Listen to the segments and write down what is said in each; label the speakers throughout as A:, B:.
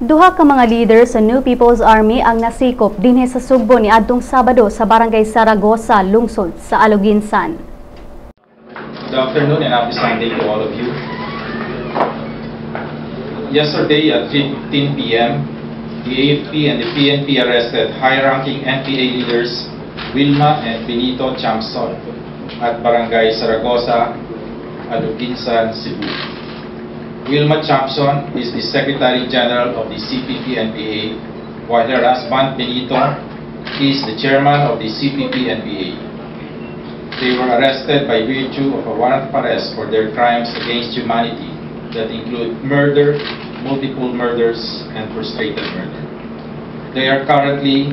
A: Duha ka mga leader sa New People's Army ang nasikop dinhi sa Sugbo ni adtong Sabado sa Barangay Saragosa, lungsod sa Aluginsan.
B: Good afternoon and happy Sunday to all of you. Yesterday at 3.15 p.m., the AFP and the PNP arrested high-ranking NPA leaders Wilma and Benito Chamson at Barangay Saragosa, Aluginsan, Cebu. Wilma Tiamzon is the Secretary General of the CPP-NPA, while her Benito is the Chairman of the CPP-NPA. They were arrested by virtue of a warrant of arrest for their crimes against humanity that include murder, multiple murders, and frustrated murder. They are currently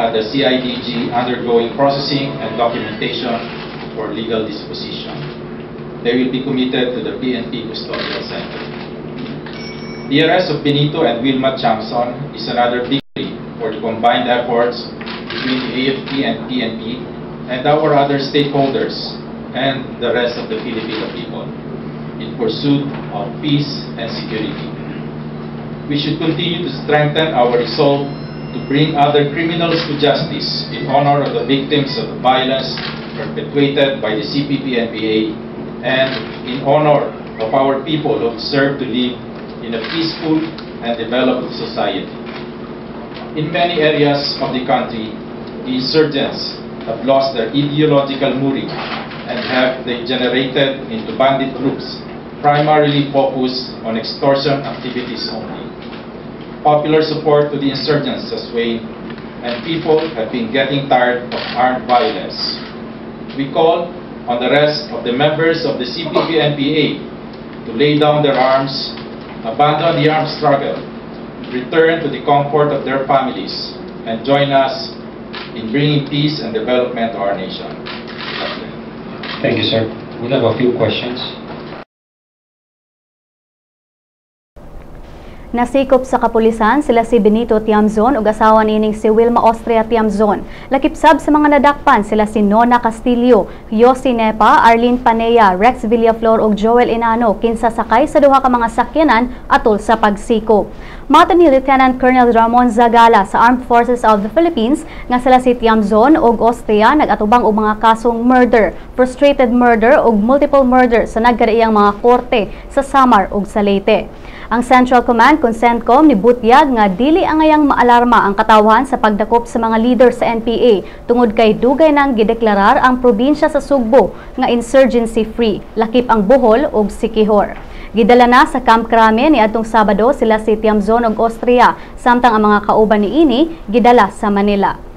B: at the CIDG undergoing processing and documentation for legal disposition. They will be committed to the PNP Custodial Center. The arrest of Benito and Wilma Tiamzon is another victory for the combined efforts between the AFP and PNP and our other stakeholders and the rest of the Filipino people in pursuit of peace and security. We should continue to strengthen our resolve to bring other criminals to justice in honor of the victims of the violence perpetuated by the CPP-NPA and in honor of our people who deserve to live in a peaceful and developed society. In many areas of the country, the insurgents have lost their ideological mooring and have degenerated into bandit groups primarily focused on extortion activities only. Popular support to the insurgents has waned and people have been getting tired of armed violence. We call on the rest of the members of the CPP-NPA to lay down their arms, abandon the armed struggle, return to the comfort of their families, and join us in bringing peace and development to our nation.
C: Thank you, sir. We have a few questions.
A: Nasikop sa kapulisan sila si Benito Tiamzon ug asawa nining si Wilma Austria Tiamzon. Lakipsab sa mga nadakpan sila si Nona Castillo, Yossi Nepa, Arlene Panea, Rex Villaflor ug Joel Inano kinsa sakay sa duha ka mga sakyanan atol sa pagsikop. Mata ni Lieutenant Colonel Ramon Zagala sa Armed Forces of the Philippines nga sila si Tiamzon ug Austria nagatubang og mga kasong murder, frustrated murder ug multiple murder sa nagkadaiyang mga korte sa Samar ug sa Leyte. Ang Central Command kung CENTCOM ni Butyag nga dili angayang maalarma ang katawan sa pagdakop sa mga leader sa NPA tungod kay dugay nang gideklarar ang probinsya sa Sugbo nga insurgency free, lakip ang Bohol ug Sikihor. Gidala na sa Camp Krame ni atong Sabado sila si Tiamzon ug Austria samtang ang mga kauban niini gidala sa Manila.